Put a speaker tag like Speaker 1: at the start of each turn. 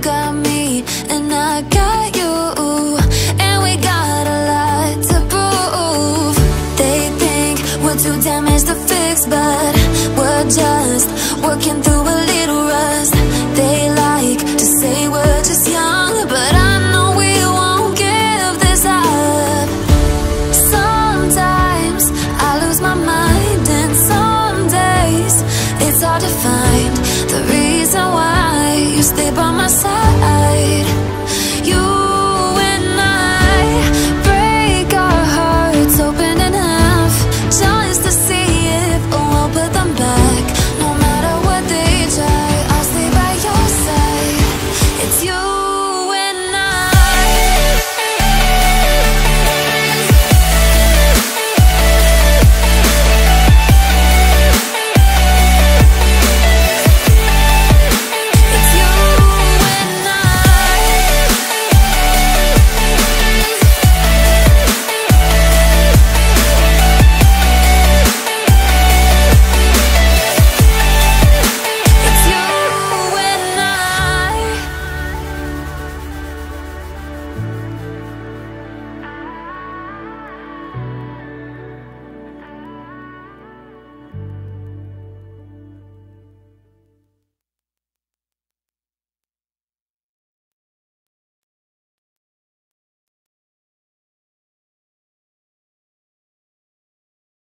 Speaker 1: got me